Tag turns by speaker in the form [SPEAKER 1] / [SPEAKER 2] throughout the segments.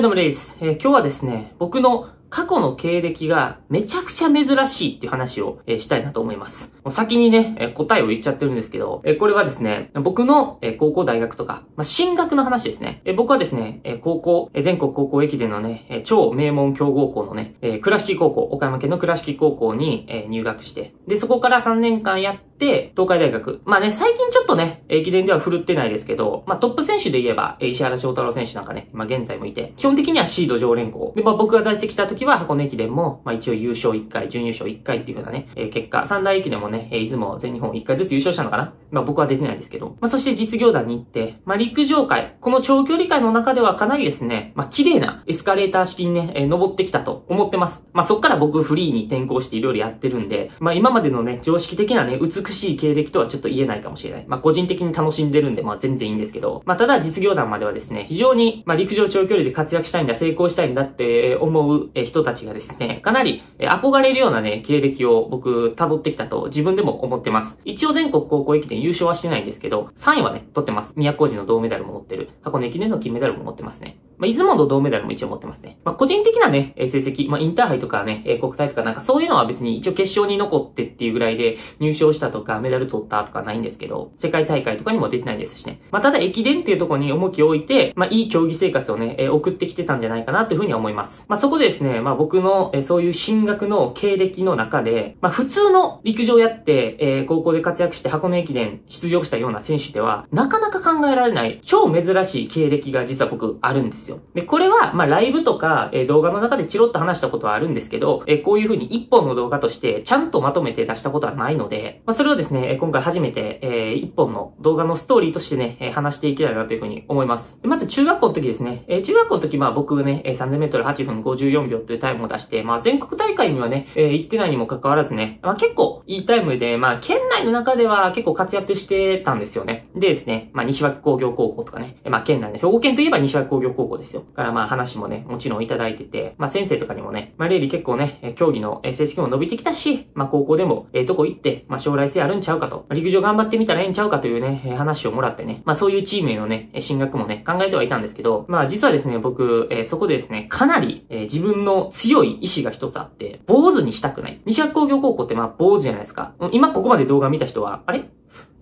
[SPEAKER 1] い、どうもです。えー今日はですね、僕の過去の経歴がめちゃくちゃ珍しいっていう話を、えーしたいなと思います。先にね、え答えを言っちゃってるんですけど、えこれはですね、僕の、え高校大学とか、まあ、進学の話ですね。え僕はですね、え高校、え全国高校駅伝のね、え超名門強豪校のね、え倉敷高校、岡山県の倉敷高校に、え入学して、で、そこから3年間やって、東海大学。まあね、最近ちょっとね、駅伝では振るってないですけど、まあトップ選手で言えば、石原翔太郎選手なんかね、まあ現在もいて、基本的にはシード常連校。で、まあ僕が在籍した時は箱根駅伝も、まあ一応優勝1回、準優勝1回っていうようなね、え結果、三大駅伝もね、えー出雲、全日本1回ずつ優勝したのかなまあ僕は出てないですけど。まあそして実業団に行って、まあ陸上界、この長距離界の中ではかなりですね、まあ綺麗なエスカレーター式にね、えー登ってきたと思ってます。まあそっから僕フリーに転向していろいろやってるんで、まあ今までのね、常識的なね、美しい経歴とはちょっと言えないかもしれない。まあ個人的に楽しんでるんで、まあ全然いいんですけど、まあただ実業団まではですね、非常に、まあ陸上長距離で活躍したいんだ、成功したいんだって思うえ人たちがですね、かなりえ憧れるようなね、経歴を僕辿ってきたと自自分でも思ってます。一応全国高校駅伝優勝はしてないんですけど、3位はね、取ってます。宮古路の銅メダルも持ってる。箱根駅伝の金メダルも持ってますね。まあ、出雲の銅メダルも一応持ってますね。まあ、個人的なね、えー成績、まあ、インターハイとかね、えー国体とかなんかそういうのは別に一応決勝に残ってっていうぐらいで入賞したとかメダル取ったとかないんですけど、世界大会とかにも出てないですしね。まあ、ただ駅伝っていうところに重きを置いて、まあ、いい競技生活をね、えー送ってきてたんじゃないかなというふうに思います。まあ、そこでですね、まあ、僕の、えーそういう進学の経歴の中で、まあ、普通の陸上やって、えー高校で活躍して箱根駅伝出場したような選手では、なかなか考えられない超珍しい経歴が実は僕あるんですよ。で、これは、まあ、ライブとか、えー動画の中でチロッと話したことはあるんですけど、えーこういう風に一本の動画としてちゃんとまとめて出したことはないので、まあ、それをですね、え今回初めて、えー一本の動画のストーリーとしてね、え話していきたいなという風に思います。まず中学校の時ですね、えー中学校の時、まあ僕ね、え3000メートル8分54秒というタイムを出して、まあ全国大会にはね、えー行ってないにもかかわらずね、まあ結構いいタイムで、まあ県内の中では結構活躍してたんですよね。でですね、まあ西脇工業高校とかね、まあ県内の兵庫県といえば西脇工業高校ですよ。からまあ話もね、もちろんいただいてて、まあ先生とかにもね、まあレイリー結構ね、競技の成績も伸びてきたし、まあ高校でもええとこ行って、まあ将来性あるんちゃうかと、陸上頑張ってみたらええんちゃうかというね、話をもらってね、まあそういうチームへのね、進学もね、考えてはいたんですけど、まあ実はですね、僕、えーそこでですね、かなり、えー自分の強い意志が一つあって、坊主にしたくない。西脇工業高校ってまあ坊主じゃないですか。今ここまで動画見た人は、あれ？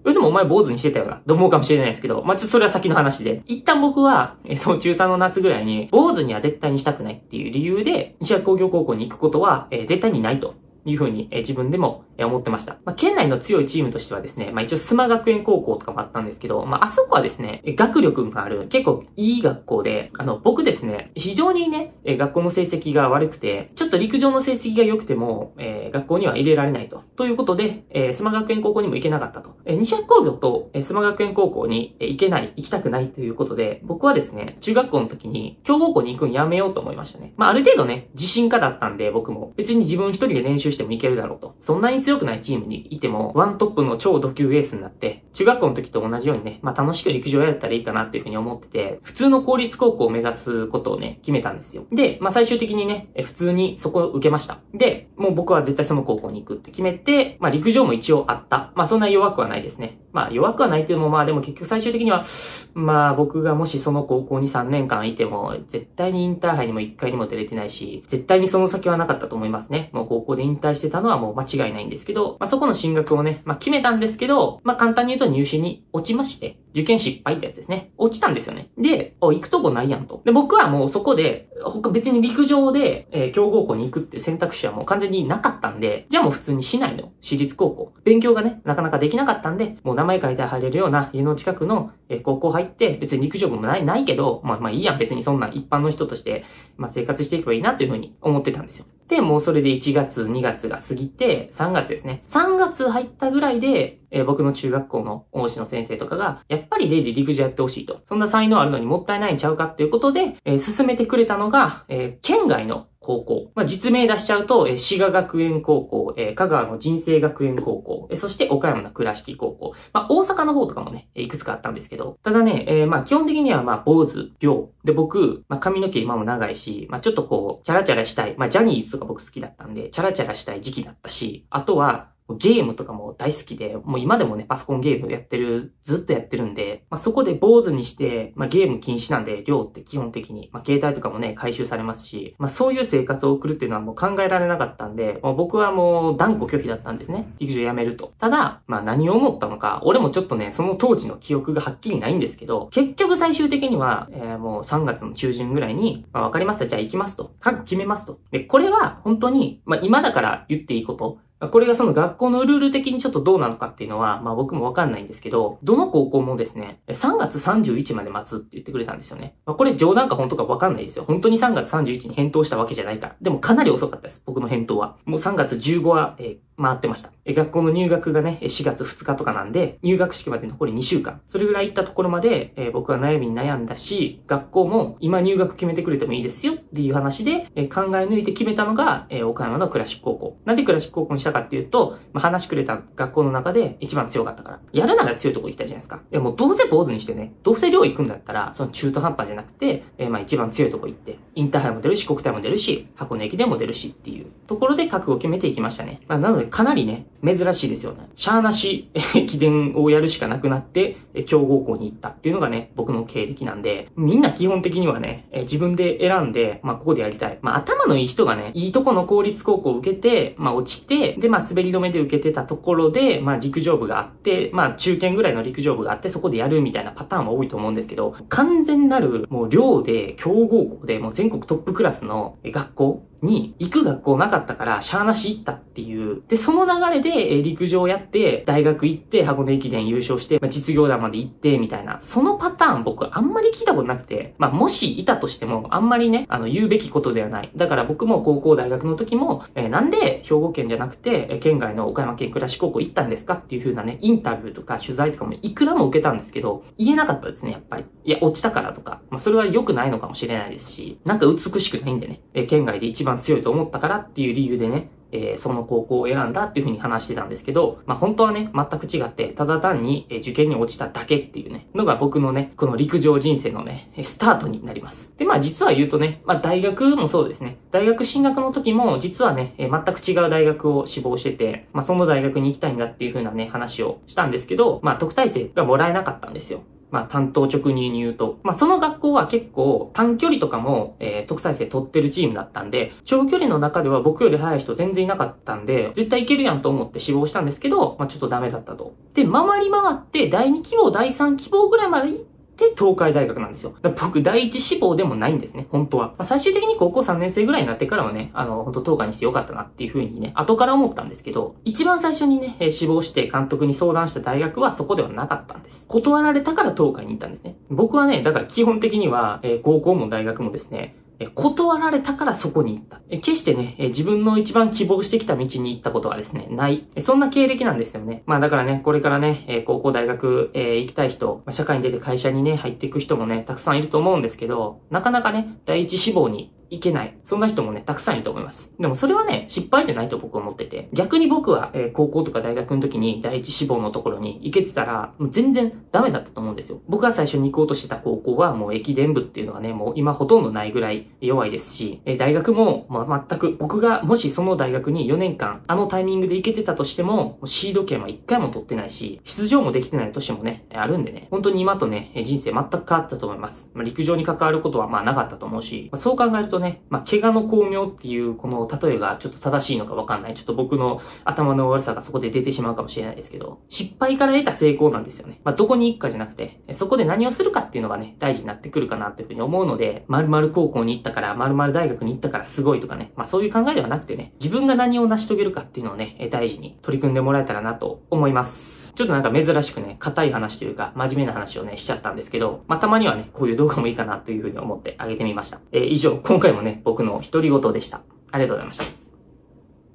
[SPEAKER 1] え、でもお前坊主にしてたよな、と思うかもしれないですけど、まあ、ちょっとそれは先の話で。一旦僕は、えその中3の夏ぐらいに、坊主には絶対にしたくないっていう理由で、西脇工業高校に行くことは、えー絶対にないと。いうふうに、え自分でも、え思ってました。まあ、県内の強いチームとしてはですね、まあ、一応、須磨学園高校とかもあったんですけど、まあ、あそこはですね、学力がある、結構いい学校で、あの、僕ですね、非常にね、え学校の成績が悪くて、ちょっと陸上の成績が良くても、えー学校には入れられないと。ということで、えー、須磨学園高校にも行けなかったと。えー西脇工業と、えー須磨学園高校に、え行けない、行きたくないということで、僕はですね、中学校の時に、強豪校に行くんやめようと思いましたね。まあ、ある程度ね、自信家だったんで、僕も、別に自分一人で練習してもいけるだろうと。そんなに強くないチームにいても、ワントップの超ド級エースになって、中学校の時と同じようにね、まあ、楽しく陸上やったらいいかなっていうふうに思ってて、普通の公立高校を目指すことをね、決めたんですよ。で、まあ、最終的にね、普通にそこを受けました。で、もう僕は絶対その高校に行くって決めて、まあ、陸上も一応あった。まあ、そんな弱くはないですね。まあ、弱くはないっていうのも、まあ、でも結局最終的には、まあ、僕がもしその高校に3年間いても、絶対にインターハイにも1回にも出れてないし、絶対にその先はなかったと思いますね。もう高校で引退してたのはもう間違いないんですけど、まあ、そこの進学をね、まあ、決めたんですけど、まあ、簡単に言うと入試に落ちまして、受験失敗ってやつですね。落ちたんですよね。で、お、行くとこないやんと。で、僕はもうそこで、他別に陸上で、えー強豪校に行くって選択肢はもう完全になかったんで、じゃあもう普通に市内の私立高校。勉強がね、なかなかできなかったんで、もう名前書いて入れるような家の近くの、えー高校入って、別に陸上部もない、ないけど、まあまあいいやん、別にそんな一般の人として、まあ生活していけばいいなというふうに思ってたんですよ。で、もうそれで1月、2月が過ぎて、3月ですね。3月入ったぐらいで、えー僕の中学校の恩師の先生とかが、やっぱりレイジ陸上やってほしいと。そんな才能あるのにもったいないんちゃうかっていうことで、えー進めてくれたのが、えー県外の高校。まあ、実名出しちゃうと、えー滋賀学園高校、えー香川の人生学園高校、えーそして岡山の倉敷高校。まあ、大阪の方とかもね、えいくつかあったんですけど、ただね、えーまあ、基本的には、まあ、坊主、寮。で、僕、まあ、髪の毛今も長いし、まあ、ちょっとこう、チャラチャラしたい。まあ、ジャニーズとか僕好きだったんで、チャラチャラしたい時期だったし、あとは、ゲームとかも大好きで、もう今でもね、パソコンゲームやってる、ずっとやってるんで、まあ、そこで坊主にして、まあ、ゲーム禁止なんで、量って基本的に、まあ、携帯とかもね、回収されますし、まあ、そういう生活を送るっていうのはもう考えられなかったんで、まあ、僕はもう断固拒否だったんですね。陸上やめると。ただ、まあ、何を思ったのか、俺もちょっとね、その当時の記憶がはっきりないんですけど、結局最終的には、えー、もう3月の中旬ぐらいに、まあ、わかりました、じゃあ行きますと。覚悟決めますと。で、これは本当に、まあ、今だから言っていいこと、これがその学校のルール的にちょっとどうなのかっていうのは、まあ僕もわかんないんですけど、どの高校もですね、3月31まで待つって言ってくれたんですよね。まあこれ冗談か本当かわかんないですよ。本当に3月31に返答したわけじゃないから。でもかなり遅かったです。僕の返答は。もう3月15は、えー回ってました。え学校の入学がね、4月2日とかなんで、入学式まで残り2週間。それぐらい行ったところまで、えー、僕は悩みに悩んだし、学校も今入学決めてくれてもいいですよっていう話で、えー、考え抜いて決めたのが、えー、岡山のクラシック高校。なんでクラシック高校にしたかっていうと、まあ、話くれた学校の中で一番強かったから。やるなら強いとこ行きたいじゃないですか。でもうどうせ坊主にしてね、どうせ寮行くんだったら、その中途半端じゃなくて、えー、まあ一番強いとこ行って、インターハイも出るし、国体も出るし、箱根駅伝も出るしっていうところで覚悟決めていきましたね。まあ、なのでかなりね、珍しいですよね。シャーなし、駅伝をやるしかなくなって、強豪校に行ったっていうのがね、僕の経歴なんで、みんな基本的にはね、自分で選んで、まあ、ここでやりたい。まあ、頭のいい人がね、いいとこの公立高校を受けて、まあ、落ちて、で、まあ、滑り止めで受けてたところで、まあ、陸上部があって、まあ、中堅ぐらいの陸上部があって、そこでやるみたいなパターンは多いと思うんですけど、完全なる、もう寮で、強豪校で、もう全国トップクラスの学校に行く学校なかったから、しゃーなし行ったっていう。で、その流れで、え陸上やって、大学行って、箱根駅伝優勝して、まあ、実業団まで行って、みたいな。そのパターン僕あんまり聞いたことなくて、まあ、もしいたとしても、あんまりね、あの、言うべきことではない。だから僕も高校大学の時も、えー、なんで兵庫県じゃなくて、え県外の岡山県倉敷高校行ったんですかっていう風なね、インタビューとか取材とかもいくらも受けたんですけど、言えなかったですね、やっぱり。いや、落ちたからとか、まあ、それは良くないのかもしれないですし、なんか美しくないんでね、え県外で一番番強いと思ったからからっていう理由でね、えー、その高校を選んだっていうふうに話してたんですけど、まあ本当はね、全く違って、ただ単に、え受験に落ちただけっていうね、のが僕のね、この陸上人生のね、スタートになります。で、まあ実は言うとね、まあ大学もそうですね。大学進学の時も、実はね、え全く違う大学を志望してて、まあその大学に行きたいんだっていうふうなね、話をしたんですけど、まあ特待生がもらえなかったんですよ。まあ、担当直入に言うと、まあ、その学校は結構短距離とかも、えー、特待生取ってるチームだったんで、長距離の中では僕より速い人全然いなかったんで、絶対いけるやんと思って志望したんですけど、まあ、ちょっとダメだったと。で、回り回って、第2希望、第3希望ぐらいまで行っ、で、東海大学なんですよ。僕、第一志望でもないんですね、本当は。まあ、最終的に高校3年生ぐらいになってからはね、あの、本当東海にしてよかったなっていう風にね、後から思ったんですけど、一番最初にね、え志望して監督に相談した大学はそこではなかったんです。断られたから東海に行ったんですね。僕はね、だから基本的には、えー、高校も大学もですね、断られたからそこに行った。決してね、自分の一番希望してきた道に行ったことはですね、ない。そんな経歴なんですよね。まあだからね、これからね、高校大学行きたい人、社会に出て会社にね、入っていく人もね、たくさんいると思うんですけど、なかなかね、第一志望にいけない。そんな人もね、たくさんいると思います。でもそれはね、失敗じゃないと僕は思ってて。逆に僕は、えー、高校とか大学の時に第一志望のところに行けてたら、もう全然ダメだったと思うんですよ。僕が最初に行こうとしてた高校はもう駅伝部っていうのがね、もう今ほとんどないぐらい弱いですし、えー、大学も、まあ、全く、僕がもしその大学に4年間、あのタイミングで行けてたとしても、もシード権は1回も取ってないし、出場もできてない年もね、あるんでね、本当に今とね、人生全く変わったと思います。まあ、陸上に関わることはまあなかったと思うし、まあ、そう考えるととね、まあ、怪我の巧妙っていうこの例えがちょっと正しいのかわかんない。ちょっと僕の頭の悪さがそこで出てしまうかもしれないですけど、失敗から得た成功なんですよね。まあ、どこに行くかじゃなくて、そこで何をするかっていうのがね、大事になってくるかなというふうに思うので、〇〇高校に行ったから、〇〇大学に行ったからすごいとかね、まあそういう考えではなくてね、自分が何を成し遂げるかっていうのをね、大事に取り組んでもらえたらなと思います。ちょっとなんか珍しくね、硬い話というか、真面目な話をね、しちゃったんですけど、まあ、たまにはね、こういう動画もいいかなというふうに思ってあげてみました。えー、以上、今回もね、僕の独り言でした。ありがとうございました。